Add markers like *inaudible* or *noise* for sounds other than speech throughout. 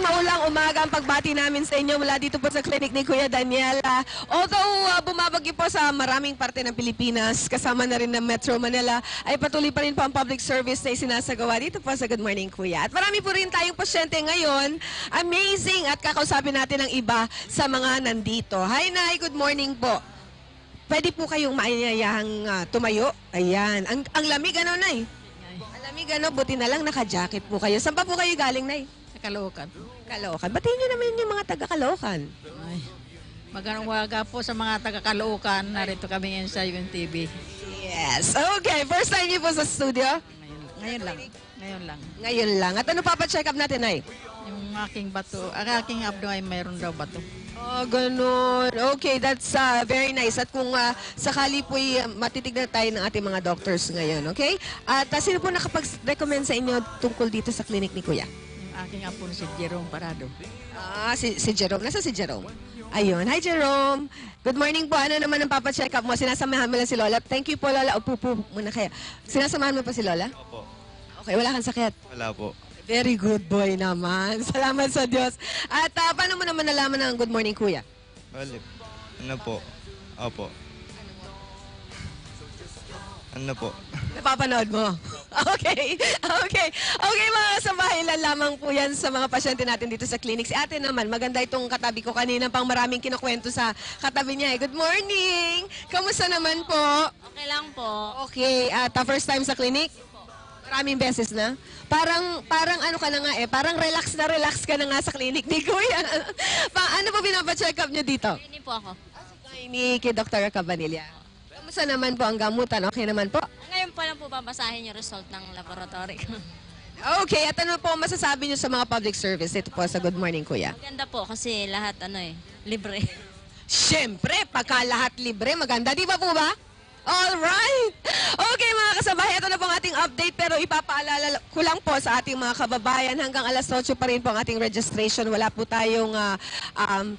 maulang umaga ang pagbati namin sa inyo mula dito po sa clinic ni Kuya Daniel. Ah, although uh, bumabagyo po sa maraming parte ng Pilipinas, kasama na rin ng Metro Manila, ay patuloy pa rin po ang public service na isinasagawa dito po sa Good Morning Kuya. At marami po rin tayong pasyente ngayon. Amazing at kakausapin natin ang iba sa mga nandito. Hi Nay, good morning po. Pwede po kayong maayayahang ah, tumayo. Ayan. Ang, ang lamig ano, Nay? Ang lamig ano, buti na lang naka-jacket po kayo. Saan pa po kayo galing, Nay? Kaloocan. Caloocan. Batiin niyo naman yung mga taga Caloocan. Ay. Magandang waga po sa mga taga-Kaloocan. Narito kami ngayon sa UNTV. Yes. Okay, first time niyo po sa studio? Ngayon, ngayon lang. Ngayon lang. Ngayon lang. At ano papacheck up natin, ay? Yung aking bato, ang aking abdo ay mayroon daw bato. Oh, ganun. Okay, that's uh, very nice. At kung uh, sakali po matitignan tayo ng ating mga doctors ngayon, okay? At uh, sino po nakapag-recommend sa inyo tungkol dito sa clinic ni Kuya? Aking apo si Jerome Parado. Ah, si, si Jerome. Nasa si Jerome? Ayun. Hi, Jerome. Good morning po. Ano naman ang papacheck up mo? Sinasamahan mo lang si Lola. Thank you po, Lola. Upo po muna kayo. Sinasamahan mo pa si Lola? Opo. Okay, wala kang sakit. Wala po. Very good boy naman. *laughs* Salamat sa Diyos. At ah, paano mo naman nalaman ng Good Morning Kuya? Balik. Ano po? Opo. Ano po? Napapanood mo? *laughs* Okay. Okay. Okay mga kasambahay, ilan lamang po yan sa mga pasyente natin dito sa clinic. Si ate naman, maganda itong katabi ko kanina pang maraming kinukwento sa katabi niya. eh. Good morning! Kamusta naman po? Okay lang po. Okay, at ah, first time sa clinic? Maraming beses na? Parang, parang ano ka na nga eh, parang relax na relax ka na nga sa clinic ni Kuya. *laughs* pa, ano po pinapacheck up niyo dito? Hindi po ako. Ni kay Dr. Cabanilla. Kamusta naman po ang gamutan? Okay naman po? Ngayon pa lang po babasahin yung result ng laboratory ko. Okay, at ano po masasabi niyo sa mga public service? Ito po sa Good Morning Kuya. Maganda po kasi lahat ano eh, libre. Siyempre, pagka lahat libre, maganda. Di ba po ba? Alright! Okay mga kasabay, ito na po ang ating update pero ipapaalala ko lang po sa ating mga kababayan hanggang alas 8 pa rin po ang ating registration. Wala po tayong ah, um,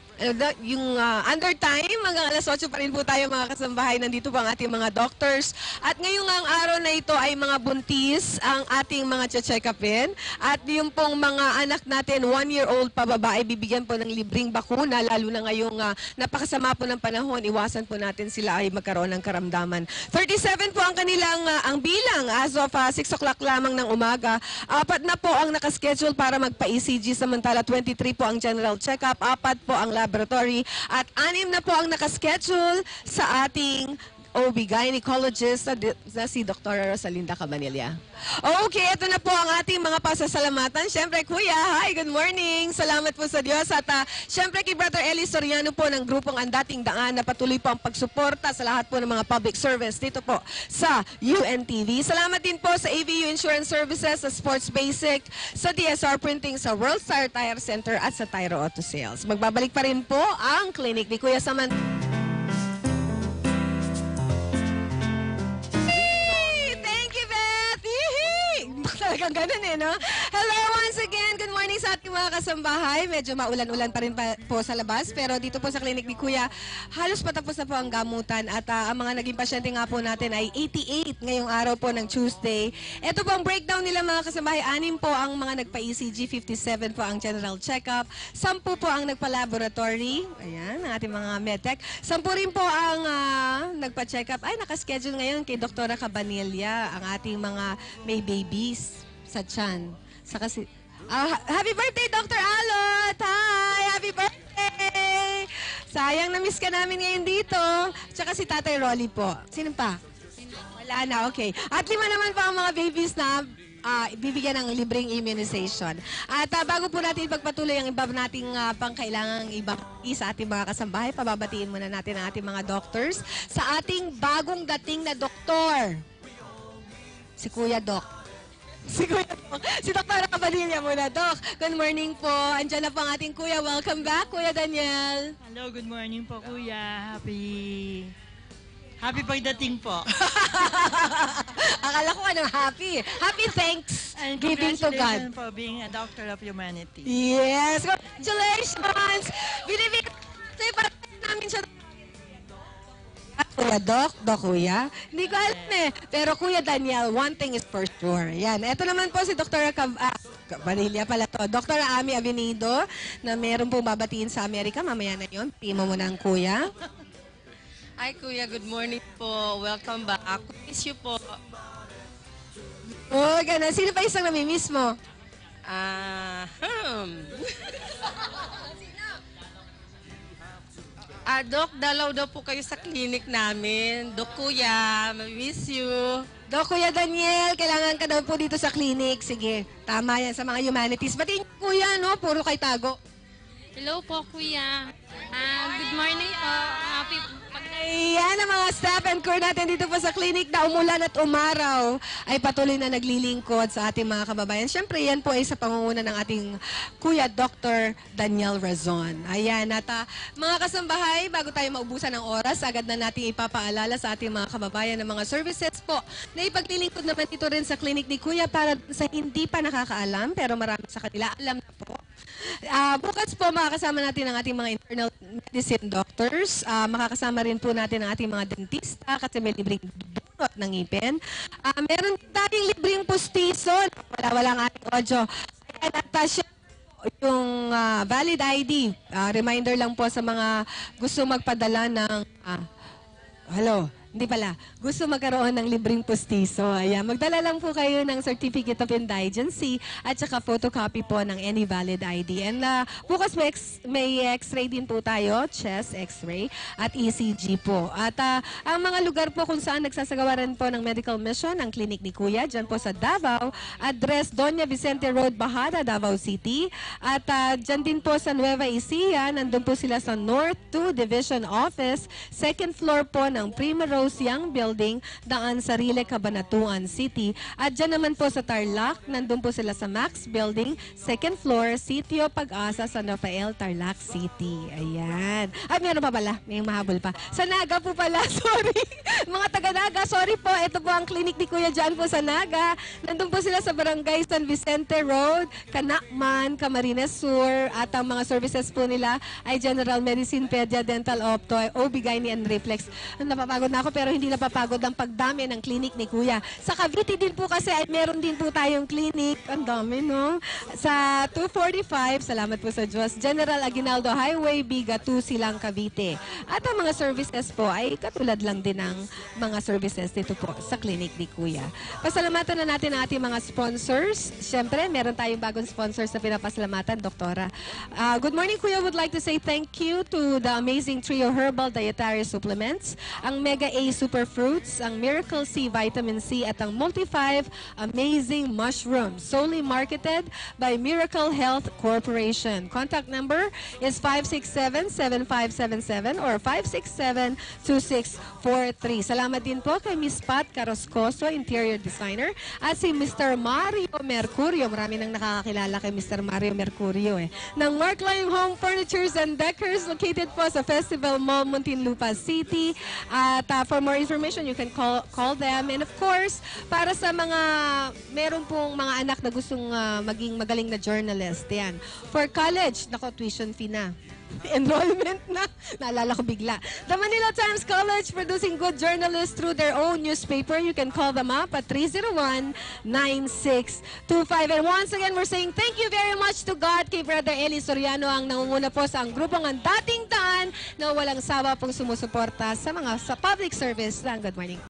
yung ah, under time hanggang alas 8 pa rin po tayo mga kasambahay. Nandito po ang ating mga doctors. At ngayong ang araw na ito ay mga buntis ang ating mga check upin At yung pong mga anak natin, one-year-old pababa, ay bibigyan po ng libreng bakuna lalo na ngayong ah, napakasama po ng panahon. Iwasan po natin sila ay magkaroon ng karamdaman. 37 po ang kanilang ah, ang bilang as of ah, 6 o'clock lamang ng umaga. Apat na po ang nakaschedule para magpa-ECG samantala. 23 po ang general check-up, apat po ang laboratory. At anim na po ang nakaschedule sa ating OB gynecologist na, na si Dr. Rosalinda Cabanilla. Okay, ito na po ang ating mga pasasalamatan. Siyempre, Kuya, hi, good morning. Salamat po sa Diyos. At uh, siyempre kay Brother Eli Soriano po ng grupong Ang Dating Daan na patuloy po ang pagsuporta sa lahat po ng mga public service dito po sa UNTV. Salamat din po sa AVU Insurance Services, sa Sports Basic, sa DSR Printing, sa World Star Tire Center at sa Tyro Auto Sales. Magbabalik pa rin po ang clinic ni Kuya Saman. Talagang ganun eh, no? Hello once again. Good morning sa ating mga kasambahay. Medyo maulan-ulan pa rin pa po sa labas. Pero dito po sa clinic ni Kuya, halos patapos na po ang gamutan. At ah, ang mga naging pasyente nga po natin ay 88 ngayong araw po ng Tuesday. Ito po ang breakdown nila mga kasambahay. Anim po ang mga nagpa-ECG, 57 po ang general check-up, 10 po ang nagpa-laboratory. Ayan, ang ating mga medtech. 10 rin po ang ah, nagpa-check-up. Ay, nakaschedule ngayon kay Dr. Cabanilla, ang ating mga may babies sa tiyan. Sa kasi, Ah, ha- happy birthday, Dr. Alot! Hi! Happy birthday! Sayang, na-miss ka namin ngayon dito. Tsaka si Tatay Rolly po. Sino pa? Wala na, okay. At lima naman pa ang mga babies na ah, bibigyan ng libreng immunization. At ah, bago po natin pagpatuloy ang iba nating uh, pangkailangang iba sa ating mga kasambahay, pababatiin muna natin ang ating mga doctors sa ating bagong dating na doktor. Si Kuya Doc. *laughs* Si Kuya. Si Dr. Cabanilla muna. Doc, good morning po. Andiyan na po ang ating kuya. Welcome back, Kuya Daniel. Hello, good morning po kuya. Happy... Happy pagdating po. *laughs* Akala ko ano, happy. Happy thanks And giving to God. congratulations for being a doctor of humanity. Yes! Congratulations! Binibigyan sa'yo para namin siya. Kuya Doc, Doc Kuya. Hindi ko alam eh. Pero Kuya Daniel, one thing is for sure. Yan. Ito naman po si Dr. Cab- ah, Vanilla pala to. Dr. Ami Avenido, na meron pong babatiin sa Amerika. Mamaya na yun. Pimo mo na ang kuya. Hi Kuya, good morning po. Welcome back. Miss you po. Oh, ganun. Sino pa isang namimiss mo? Ah, hmm. *laughs* Ah, Doc, dalaw daw po kayo sa clinic namin. Doc Kuya, miss you. Dok, Kuya Daniel, kailangan ka daw po dito sa clinic. Sige, tama yan sa mga humanities. Batiin niyo, kuya, no? Puro kay tago. Hello po, kuya. Ah, good morning po. Happy Ayan ang mga staff and crew natin dito po sa clinic na umulan at umaraw ay patuloy na naglilingkod sa ating mga kababayan. Siyempre, yan po ay sa pangunguna ng ating Kuya Dr. Daniel Razon. Ayan, at ah, mga kasambahay, bago tayo maubusan ng oras, agad na natin ipapaalala sa ating mga kababayan ng mga services po na ipaglilingkod naman ito rin sa clinic ni Kuya para sa hindi pa nakakaalam pero marami sa kanila alam na po. Ah, bukas po makakasama natin ang ating mga internal medicine doctors. Ah, makakasama rin po natin ang ating mga dentista kasi may libreng bunot ng ngipin. Ah, meron tayong libreng pustiso. Wala wala ang ating audio. Ah, syempre, yung ah, valid ID. Ah, reminder lang po sa mga gusto magpadala ng ah, Hello. Hindi pala. Gusto magkaroon ng libreng pustiso. Ayan. Magdala lang po kayo ng Certificate of Indigency at saka photocopy po ng any valid ID. And uh, bukas may, ex- may x-ray din po tayo, chest x-ray at ECG po. At uh, ang mga lugar po kung saan nagsasagawaran po ng medical mission, ang clinic ni Kuya, dyan po sa Davao, address Doña Vicente Road, Bahada, Davao City. At uh, dyan din po sa Nueva Ecija, nandun po sila sa North 2 Division Office, second floor po ng Primrose Young Building, daan sa Rile, Cabanatuan City. At dyan naman po sa Tarlac, nandun po sila sa Max Building, second floor, Sitio Pag-asa, San Rafael, Tarlac City. Ayan. Ay, meron pa pala. May mahabol pa. Sa Naga po pala, *laughs* sorry. Mga taga-Naga, sorry po. Ito po ang clinic ni Kuya John po sa Naga. Nandun po sila sa Barangay San Vicente Road, Kanakman, Camarines Sur, at ang mga services po nila ay General Medicine, Pedia, Dental Opto, OB-GYN and Reflex. Napapagod na ako pero hindi napapagod ang pagdami ng clinic ni Kuya. Sa Cavite din po kasi ay meron din po tayong clinic. Ang dami, no? Sa 245, salamat po sa Diyos, General Aguinaldo Highway, Biga 2, Silang, Cavite. At ang mga services po ay katulad lang din ng mga services dito po sa clinic ni Kuya. Pasalamatan na natin ang ating mga sponsors. Siyempre, meron tayong bagong sponsors na pinapasalamatan, Doktora. Ah, good morning, Kuya. Would like to say thank you to the amazing Trio Herbal Dietary Supplements, ang Mega A Superfruits, ang Miracle C Vitamin C at ang Multi-5 Amazing Mushroom, solely marketed by Miracle Health Corporation. Contact number is 567-7577 or 567-2643. Salamat din po kay Miss Pat Caroscoso, Interior Designer, at si Mr. Mario Mercurio. Marami nang nakakakilala kay Mr. Mario Mercurio eh. Ng Mark Line Home Furnitures and Decors located po sa Festival Mall, Muntinlupa City. At uh, for more information, you can call call them. And of course, para sa mga meron pong mga anak na gustong uh, maging magaling na journalist, yan. For college, nako, tuition fee na. *laughs* Enrollment na. Naalala ko bigla. The Manila Times College producing good journalists through their own newspaper. You can call them up at 301-9625. And once again, we're saying thank you very much to God kay Brother Eli Soriano ang nangunguna po sa ang grupong ang dating daan na walang sawa pong sumusuporta sa mga sa public service ng Good Morning.